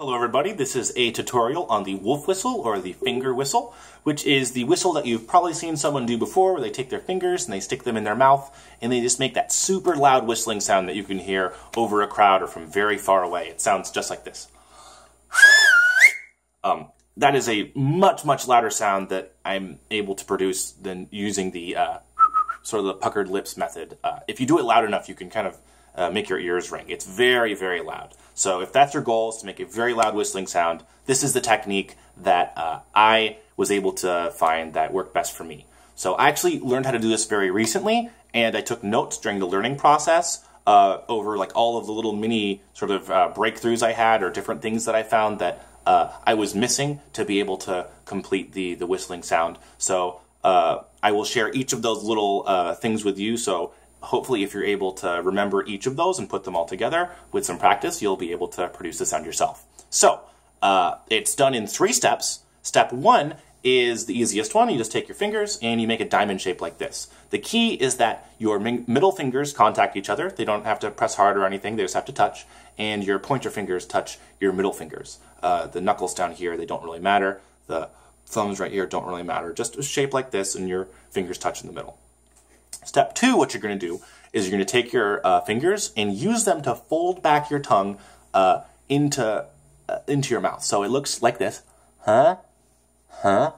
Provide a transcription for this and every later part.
Hello everybody, this is a tutorial on the wolf whistle or the finger whistle, which is the whistle that you've probably seen someone do before where they take their fingers and they stick them in their mouth and they just make that super loud whistling sound that you can hear over a crowd or from very far away. It sounds just like this. Um, that is a much, much louder sound that I'm able to produce than using the uh, sort of the puckered lips method. Uh, if you do it loud enough, you can kind of uh, make your ears ring. It's very, very loud. So if that's your goal is to make a very loud whistling sound, this is the technique that uh, I was able to find that worked best for me. So I actually learned how to do this very recently, and I took notes during the learning process uh, over like all of the little mini sort of uh, breakthroughs I had or different things that I found that uh, I was missing to be able to complete the the whistling sound. So I will share each of those little things with you. So hopefully if you're able to remember each of those and put them all together with some practice, you'll be able to produce the sound yourself. So uh, it's done in three steps. Step one is the easiest one. You just take your fingers and you make a diamond shape like this. The key is that your middle fingers contact each other. They don't have to press hard or anything. They just have to touch. And your pointer fingers touch your middle fingers. Uh, the knuckles down here, they don't really matter. The thumbs right here don't really matter. Just a shape like this and your fingers touch in the middle. Step two, what you're going to do is you're going to take your uh, fingers and use them to fold back your tongue uh, into uh, into your mouth. So it looks like this, huh, huh,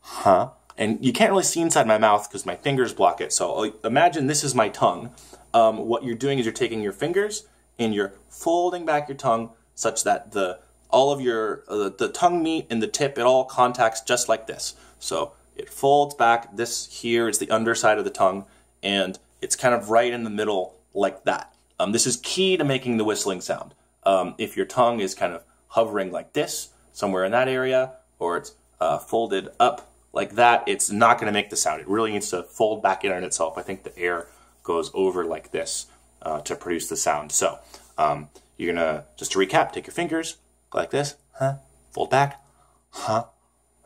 huh. And you can't really see inside my mouth because my fingers block it. So uh, imagine this is my tongue. Um, what you're doing is you're taking your fingers and you're folding back your tongue such that the all of your uh, the tongue meat and the tip it all contacts just like this. So it folds back. This here is the underside of the tongue and it's kind of right in the middle like that. Um, this is key to making the whistling sound. Um, if your tongue is kind of hovering like this, somewhere in that area, or it's uh, folded up like that, it's not going to make the sound. It really needs to fold back in on itself. I think the air goes over like this uh, to produce the sound. So um, you're going to, just to recap, take your fingers like this, huh, fold back, huh,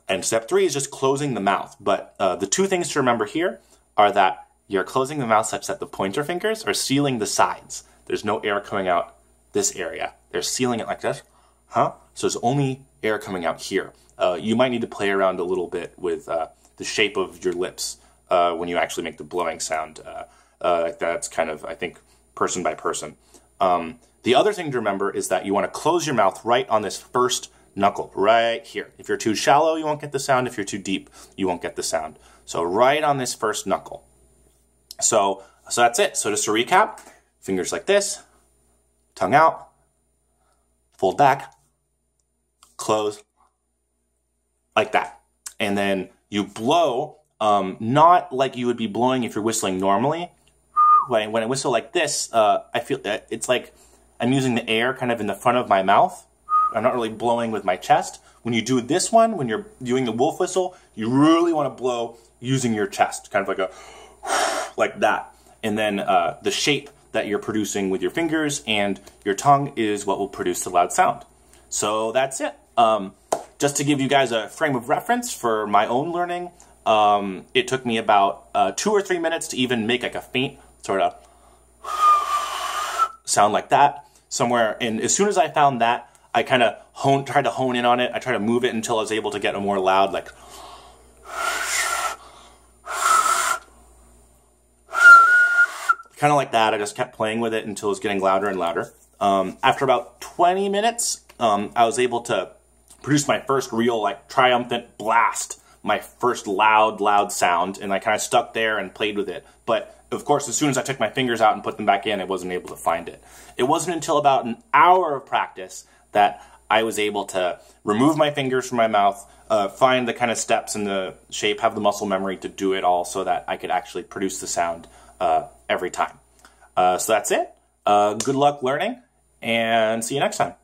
and step three is just closing the mouth. But uh, the two things to remember here are that you're closing the mouth such that the pointer fingers are sealing the sides. There's no air coming out this area. They're sealing it like this. Huh? So there's only air coming out here. Uh, you might need to play around a little bit with uh, the shape of your lips uh, when you actually make the blowing sound. Uh, uh, that's kind of, I think, person by person. Um, the other thing to remember is that you want to close your mouth right on this first knuckle, right here. If you're too shallow, you won't get the sound. If you're too deep, you won't get the sound. So right on this first knuckle. So, so that's it. So just to recap, fingers like this, tongue out, fold back, close, like that. And then you blow, um, not like you would be blowing if you're whistling normally. When, when I whistle like this, uh, I feel that it's like I'm using the air kind of in the front of my mouth. I'm not really blowing with my chest. When you do this one, when you're doing the wolf whistle, you really want to blow using your chest, kind of like a like that. And then uh, the shape that you're producing with your fingers and your tongue is what will produce the loud sound. So that's it. Um, just to give you guys a frame of reference for my own learning, um, it took me about uh, two or three minutes to even make like a faint sort of sound like that somewhere. And as soon as I found that, I kind of tried to hone in on it. I tried to move it until I was able to get a more loud, like kind of like that. I just kept playing with it until it was getting louder and louder. Um, after about 20 minutes, um, I was able to produce my first real, like, triumphant blast, my first loud, loud sound, and I kind of stuck there and played with it. But of course, as soon as I took my fingers out and put them back in, I wasn't able to find it. It wasn't until about an hour of practice that I was able to remove my fingers from my mouth, uh, find the kind of steps and the shape, have the muscle memory to do it all so that I could actually produce the sound uh, every time. Uh, so that's it. Uh, good luck learning, and see you next time.